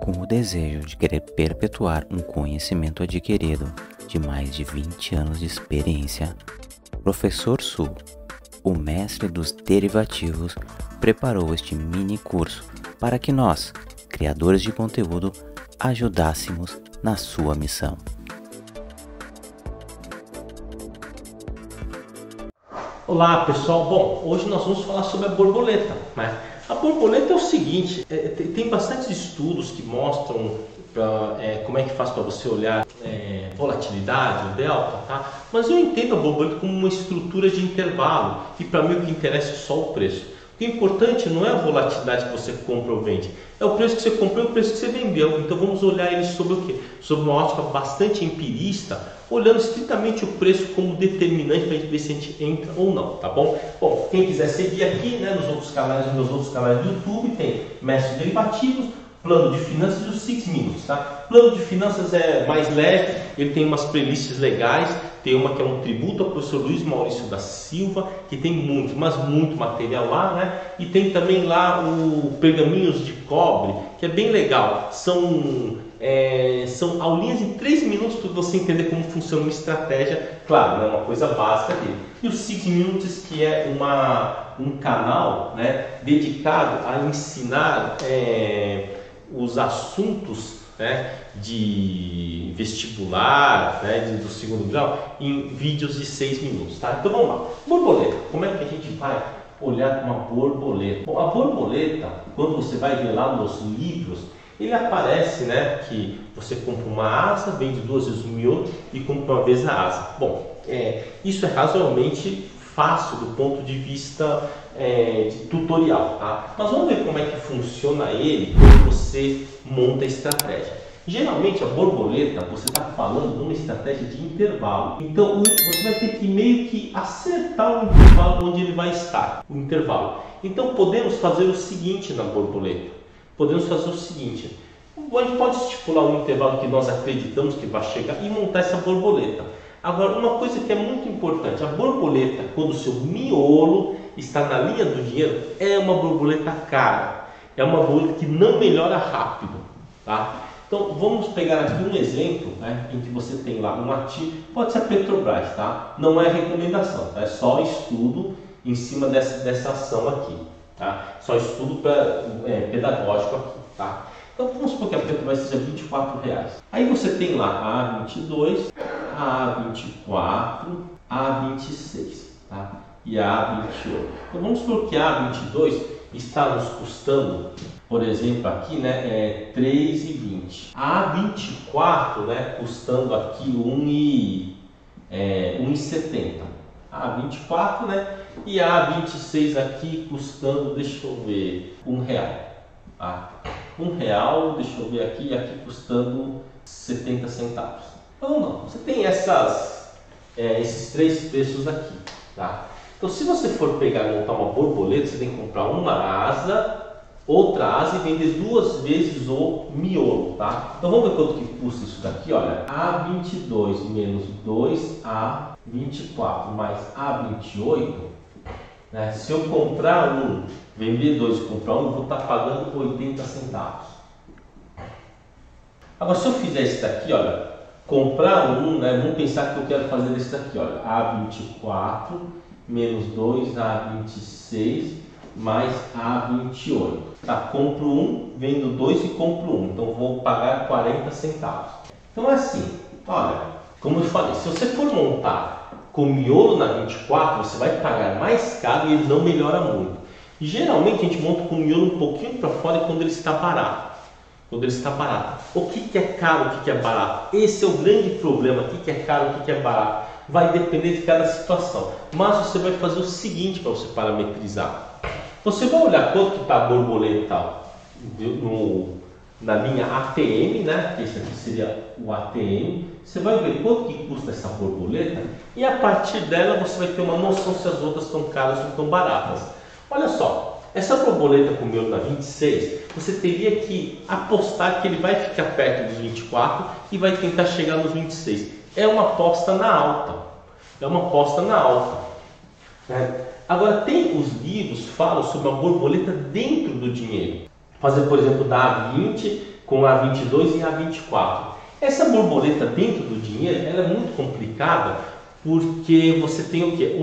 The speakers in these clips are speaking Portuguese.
com o desejo de querer perpetuar um conhecimento adquirido de mais de 20 anos de experiência, Professor Su, o mestre dos derivativos, preparou este mini curso para que nós, criadores de conteúdo, ajudássemos na sua missão. Olá pessoal, bom, hoje nós vamos falar sobre a borboleta. Né? A borboleta é o seguinte, é, tem bastante estudos que mostram pra, é, como é que faz para você olhar é, volatilidade, o delta, tá? Mas eu entendo a borboleta como uma estrutura de intervalo e para mim o que interessa é só o preço. O importante não é a volatilidade que você compra ou vende, é o preço que você comprou e o preço que você vendeu. Então vamos olhar ele sobre o quê? Sobre uma ótica bastante empirista, olhando estritamente o preço como determinante para a gente ver se a gente entra ou não, tá bom? Bom, quem quiser seguir aqui, né, nos outros canais, nos outros canais do YouTube, tem mestre derivativos, plano de finanças e os 6 Minutes, tá? Plano de finanças é mais leve, ele tem umas playlists legais, tem uma que é um tributo ao professor Luiz Maurício da Silva, que tem muito, mas muito material lá, né? E tem também lá o Pergaminhos de Cobre, que é bem legal. São, é, são aulinhas em 3 minutos para você entender como funciona uma estratégia, claro, é né? uma coisa básica dele. E os 6 Minutes, que é uma, um canal né, dedicado a ensinar é, os assuntos né, de vestibular, né, do segundo grau, em vídeos de 6 minutos. Tá? Então vamos lá. Borboleta. Como é que a gente vai olhar uma borboleta? Bom, a borboleta, quando você vai ver lá nos livros, ele aparece né, que você compra uma asa, vende duas vezes o miolo e compra uma vez a asa. Bom, é, isso é razoavelmente fácil do ponto de vista é, de tutorial, tá? Mas vamos ver como é que funciona ele quando você monta a estratégia. Geralmente a borboleta você está falando de uma estratégia de intervalo. Então você vai ter que meio que acertar o intervalo onde ele vai estar, o intervalo. Então podemos fazer o seguinte na borboleta. Podemos fazer o seguinte. A gente pode estipular um intervalo que nós acreditamos que vai chegar e montar essa borboleta. Agora, uma coisa que é muito importante, a borboleta, quando o seu miolo está na linha do dinheiro, é uma borboleta cara. É uma borboleta que não melhora rápido. Tá? Então, vamos pegar aqui um exemplo né, em que você tem lá um ativo, pode ser a Petrobras, tá? não é recomendação, tá? é só estudo em cima dessa, dessa ação aqui. Tá? Só estudo pra, é, pedagógico aqui. Tá? Então, vamos supor que a Petrobras seja 24 reais. Aí você tem lá a 22 a24, A26 tá? e a A28. Então vamos supor que a A22 está nos custando, por exemplo, aqui né, é 3,20. A A24 né, custando aqui 1,70. É, 1,70. A A24 né, e a A26 aqui custando, deixa eu ver, um real. Tá? Um real, deixa eu ver aqui, aqui custando 70 centavos. Então não, você tem essas, é, esses três preços aqui, tá? Então se você for pegar montar uma borboleta, você tem que comprar uma asa, outra asa e vender duas vezes o miolo, tá? Então vamos ver quanto que custa isso daqui, olha, A22 menos 2A24 mais A28, né? se eu comprar um, vender dois e comprar um, vou estar pagando 80 centavos. Agora se eu fizer isso daqui, olha, comprar um, né, vamos pensar que eu quero fazer esse daqui, olha, A24 menos 2A26 mais A28. Tá, compro um, vendo dois e compro um, então vou pagar 40 centavos. Então é assim, olha, como eu falei, se você for montar com miolo na 24, você vai pagar mais caro e ele não melhora muito. Geralmente a gente monta com o miolo um pouquinho para fora quando ele está barato quando ele está barato. O que, que é caro, o que, que é barato? Esse é o grande problema. O que, que é caro, o que, que é barato? Vai depender de cada situação. Mas você vai fazer o seguinte para você parametrizar. Você vai olhar quanto está a borboleta no, na linha ATM, né? Que aqui seria o ATM. Você vai ver quanto que custa essa borboleta e a partir dela você vai ter uma noção se as outras estão caras ou estão baratas. Olha só, essa borboleta com o meu na 26, você teria que apostar que ele vai ficar perto dos 24 e vai tentar chegar nos 26. É uma aposta na alta. É uma aposta na alta. Né? Agora, tem os livros falam sobre a borboleta dentro do dinheiro. Fazer, por exemplo, da A20 com a 22 e a 24. Essa borboleta dentro do dinheiro ela é muito complicada porque você tem o que?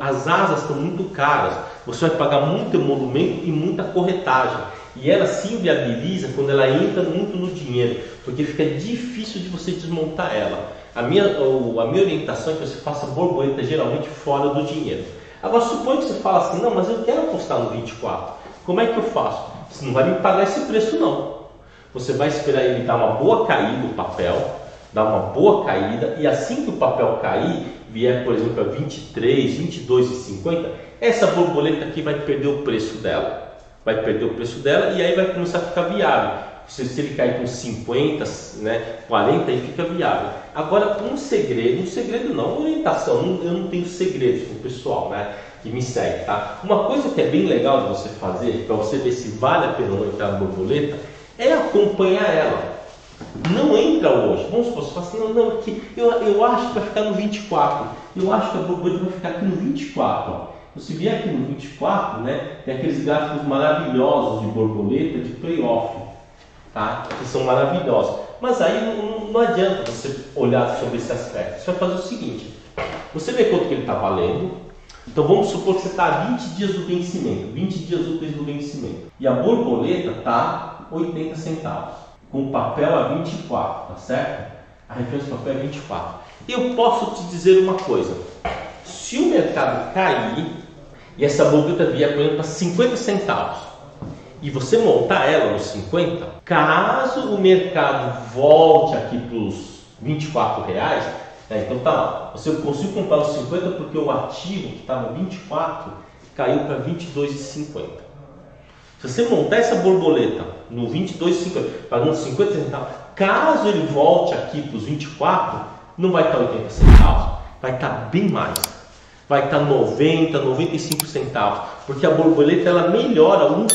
As asas estão muito caras, você vai pagar muito emolumento e muita corretagem. E ela se inviabiliza quando ela entra muito no dinheiro, porque fica difícil de você desmontar ela. A minha, a minha orientação é que você faça borboleta geralmente fora do dinheiro. Agora, suponha que você fala assim, não, mas eu quero apostar no 24. Como é que eu faço? Você não vai me pagar esse preço não. Você vai esperar ele dar uma boa caída no papel, dar uma boa caída, e assim que o papel cair, vier, por exemplo, a 23, 22,50, essa borboleta aqui vai perder o preço dela. Vai perder o preço dela e aí vai começar a ficar viável. Se, se ele cair com 50, né, 40, aí fica viável. Agora, um segredo, um segredo não, uma orientação, eu não tenho segredos com o pessoal, né? que me segue, tá? Uma coisa que é bem legal de você fazer, para você ver se vale a pena entrar na borboleta, é acompanhar ela. Não entra hoje. Vamos supor, você fala assim, não, não, aqui, eu, eu acho que vai ficar no 24. Eu acho que a borboleta vai ficar aqui no 24. Ó. Você vier aqui no 24, né, tem aqueles gráficos maravilhosos de borboleta de playoff, tá? que são maravilhosos. Mas aí não, não adianta você olhar sobre esse aspecto. Você vai fazer o seguinte: você vê quanto que ele está valendo. Então vamos supor que você está a 20 dias do vencimento, 20 dias úteis do vencimento. E a borboleta está 80 centavos. Com papel a 24, tá certo? A referência de papel é 24. Eu posso te dizer uma coisa. Se o mercado cair e essa borboleta vier, por exemplo, para 50 centavos, e você montar ela nos 50, caso o mercado volte aqui para os 24 reais, né, então tá, você conseguiu comprar os 50 porque o ativo que estava 24 caiu para 22,50. Se você montar essa borboleta no 22,50, pagando 50 centavos, caso ele volte aqui para os 24, não vai estar 80 centavos, vai estar bem mais. Vai estar 90, 95 centavos, porque a borboleta ela melhora alguns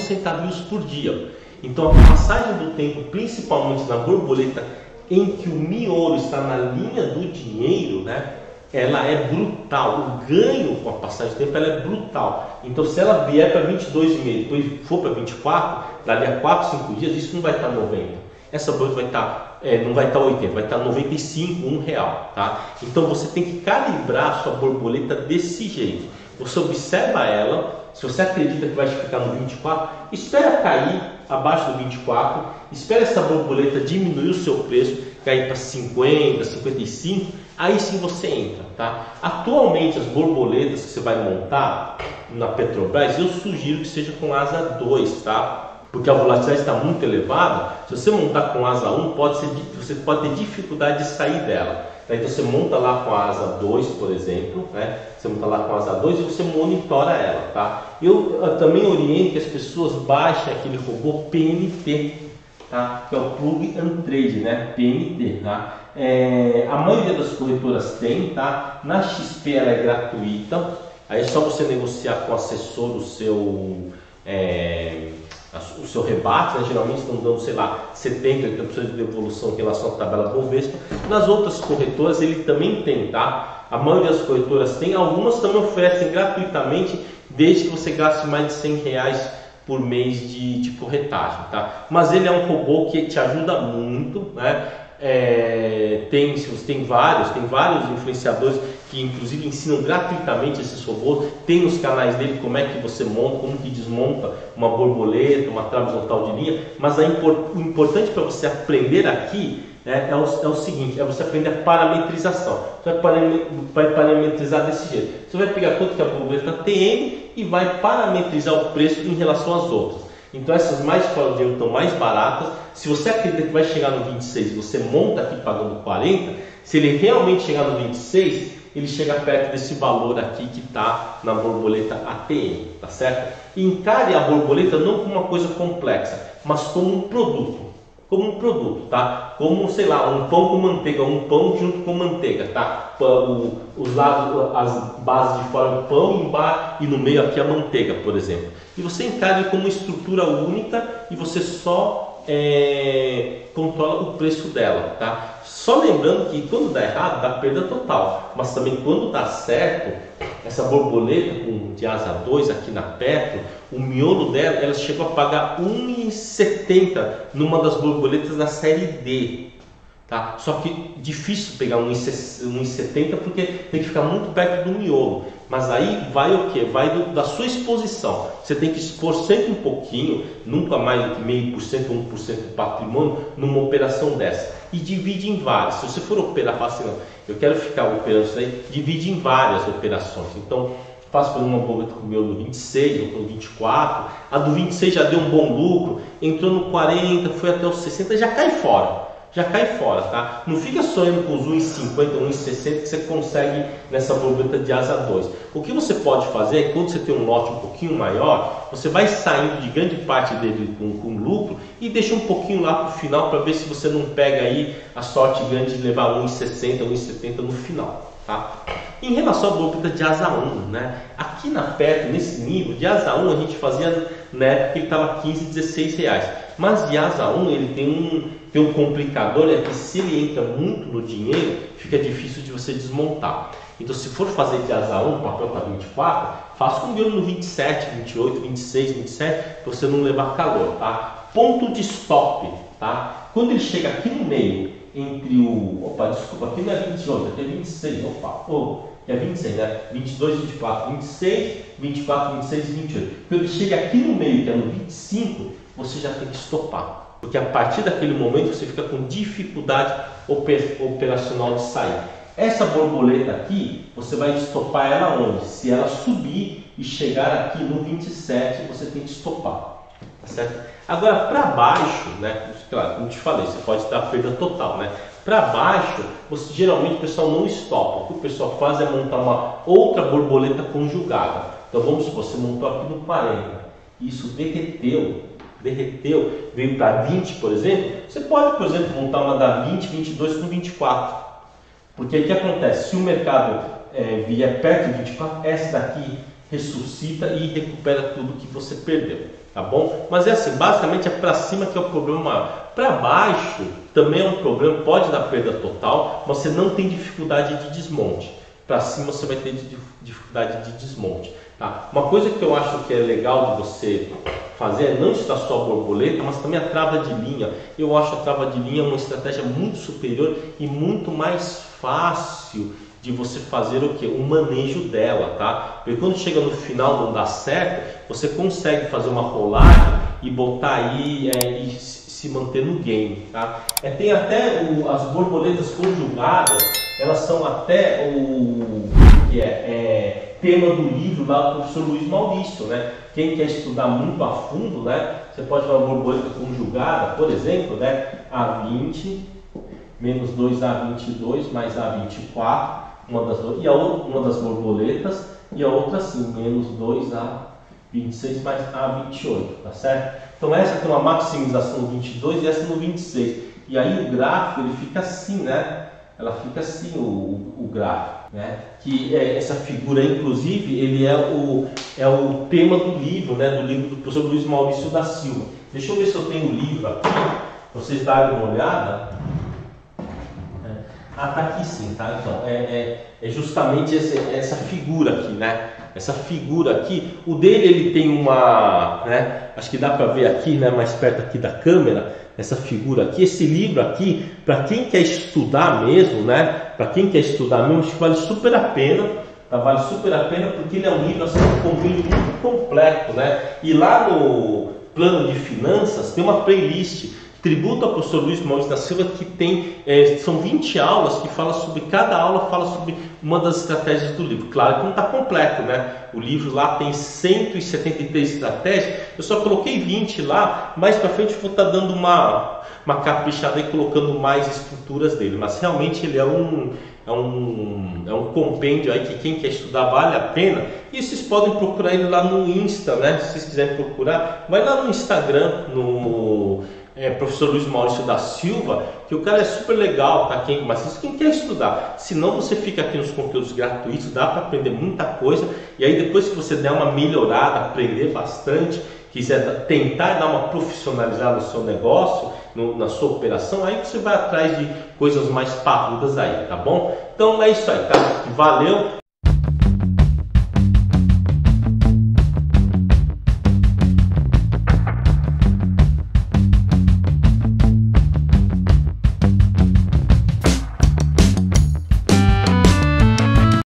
centavinhos por dia. Então a passagem do tempo, principalmente na borboleta, em que o miolo está na linha do dinheiro, né? ela é brutal. O ganho com a passagem do tempo ela é brutal. Então, se ela vier para 22,5 depois for para 24, dali a 4, 5 dias, isso não vai estar 90. Essa bolsa vai estar, é, não vai estar 80, vai estar 95, 1 real. Tá? Então, você tem que calibrar a sua borboleta desse jeito. Você observa ela, se você acredita que vai ficar no 24, espera cair abaixo do 24, espera essa borboleta diminuir o seu preço, cair para 50, 55, aí sim você entra, tá? Atualmente as borboletas que você vai montar na Petrobras, eu sugiro que seja com asa 2, tá? Porque a volatilidade está muito elevada. Se você montar com asa 1, pode ser, você pode ter dificuldade de sair dela. Tá? Então você monta lá com a asa 2, por exemplo, né? Você monta lá com a asa 2 e você monitora ela, tá? Eu, eu também oriento que as pessoas baixem aquele robô PNT, tá? que é o Plug and Trade, né? PNT. Tá? É, a maioria das corretoras tem, tá? na XP ela é gratuita, aí é só você negociar com o assessor o seu, é, o seu rebate, né? geralmente estão dando, sei lá, 70, 80% de devolução em relação à tabela Bovespa. Nas outras corretoras ele também tem, tá? A maioria das corretoras tem, algumas também oferecem gratuitamente, desde que você gaste mais de 100 reais por mês de, de corretagem, tá? Mas ele é um robô que te ajuda muito, né? É, tem, tem vários, tem vários influenciadores que inclusive ensinam gratuitamente esses robôs. Tem os canais dele como é que você monta, como que desmonta uma borboleta, uma trave horizontal de linha. Mas o importante para você aprender aqui é, é, o, é, o, seguinte, é você aprender a parametrização. Você vai parametrizar desse jeito. Você vai pegar quanto que a borboleta tem e vai parametrizar o preço em relação às outras. Então essas mais fora dinheiro estão mais baratas. Se você acredita que vai chegar no 26 você monta aqui pagando 40, se ele realmente chegar no 26, ele chega perto desse valor aqui que está na borboleta ATM, tá certo? Encare a borboleta não como uma coisa complexa, mas como um produto como um produto, tá? Como, sei lá, um pão com manteiga, um pão junto com manteiga, tá? O, os lados, as bases de fora do pão e no meio aqui a manteiga, por exemplo. E você encara como uma estrutura única e você só é, controla o preço dela, tá? Só lembrando que quando dá errado, dá perda total, mas também quando dá certo, essa borboleta com, de asa 2 aqui na Petro, o miolo dela, ela chegou a pagar 1,70 numa das borboletas da série D. Tá? Só que difícil pegar 1,70 porque tem que ficar muito perto do miolo. Mas aí vai o que? Vai do, da sua exposição. Você tem que expor sempre um pouquinho, nunca mais do que meio por cento, 1% do patrimônio numa operação dessa. E divide em várias. Se você for operar, fala assim, não, eu quero ficar operando isso aí, divide em várias operações. Então, faço por uma boleta com o meu do 26, ou com 24. A do 26 já deu um bom lucro, entrou no 40, foi até os 60, já cai fora já cai fora, tá? Não fica sonhando com os 1,50, 1,60 que você consegue nessa borboleta de asa 2. O que você pode fazer é quando você tem um lote um pouquinho maior, você vai saindo de grande parte dele com, com lucro e deixa um pouquinho lá para o final para ver se você não pega aí a sorte grande de levar 1,60, 1,70 no final. Tá? Em relação à borboleta de asa 1, né? aqui na perto, nesse nível, de asa 1 a gente fazia na época que ele estava 15, 16 reais. Mas 1 ele tem um, tem um complicador, é que se ele entra muito no dinheiro, fica difícil de você desmontar. Então se for fazer de 1, o papel está 24, faça com o no 27, 28, 26, 27, para você não levar calor. Tá? Ponto de stop. Tá? Quando ele chega aqui no meio, entre o. Opa, desculpa, aqui não é 28, aqui é 26. Opa, oh, é 26, né? 22, 24, 26, 24, 26 e 28. Quando ele chega aqui no meio, que é no 25, você já tem que estopar. Porque a partir daquele momento você fica com dificuldade operacional de sair. Essa borboleta aqui, você vai estopar ela onde? Se ela subir e chegar aqui no 27, você tem que estopar. Tá certo? Agora, para baixo, né? Claro, como te falei, você pode dar perda total, né? Para baixo, você, geralmente o pessoal não estopa. O que o pessoal faz é montar uma outra borboleta conjugada. Então vamos supor, você montou aqui no 40, isso derreteu, derreteu, veio para 20, por exemplo. Você pode, por exemplo, montar uma da 20, 22 com 24. Porque o que acontece? Se o mercado é, vier perto de 24, essa daqui ressuscita e recupera tudo que você perdeu tá bom? Mas é assim, basicamente é para cima que é o problema maior. Para baixo também é um problema, pode dar perda total, mas você não tem dificuldade de desmonte. Para cima você vai ter dificuldade de desmonte. Tá? Uma coisa que eu acho que é legal de você fazer é não estar só a borboleta, mas também a trava de linha. Eu acho a trava de linha uma estratégia muito superior e muito mais fácil de você fazer o que? O manejo dela, tá? Porque quando chega no final não dá certo, você consegue fazer uma rolagem e botar aí é, e se manter no game, tá? É, tem até o, as borboletas conjugadas, elas são até o que é, é tema do livro lá do professor Luiz Maurício, né? Quem quer estudar muito a fundo, né? Você pode fazer uma borboleta conjugada, por exemplo, né? A20 menos 2A22 mais A24 uma das, e a outra, uma das borboletas e a outra assim, menos 2 a 26 mais a 28, tá certo? Então essa tem uma maximização no 22 e essa no 26. E aí o gráfico ele fica assim, né? Ela fica assim o, o, gráfico, né? Que é, essa figura, inclusive, ele é o, é o tema do livro, né? Do livro do professor Luiz Maurício da Silva. Deixa eu ver se eu tenho o livro aqui, vocês darem uma olhada. Ah, tá aqui sim, tá? Então, é, é, é justamente esse, essa figura aqui, né? Essa figura aqui, o dele ele tem uma, né? Acho que dá para ver aqui, né? Mais perto aqui da câmera, essa figura aqui. Esse livro aqui, para quem quer estudar mesmo, né? Para quem quer estudar mesmo, acho que vale super a pena. Tá? Vale super a pena porque ele é um livro assim, com um vídeo muito completo, né? E lá no plano de finanças tem uma playlist tributo ao professor Luiz Maurício da Silva, que tem, é, são 20 aulas que fala sobre, cada aula fala sobre uma das estratégias do livro. Claro que não está completo, né? O livro lá tem 173 estratégias, eu só coloquei 20 lá, mais para frente vou estar tá dando uma, uma caprichada e colocando mais estruturas dele, mas realmente ele é um, é um, é um compêndio aí que quem quer estudar vale a pena. E vocês podem procurar ele lá no Insta, né? Se vocês quiserem procurar, vai lá no Instagram, no é, professor Luiz Maurício da Silva, que o cara é super legal, tá? Quem, mas quem quer estudar, se não você fica aqui nos conteúdos gratuitos, dá para aprender muita coisa, e aí depois que você der uma melhorada, aprender bastante, quiser tentar dar uma profissionalizada no seu negócio, no, na sua operação, aí você vai atrás de coisas mais parrudas aí, tá bom? Então é isso aí, tá? Valeu!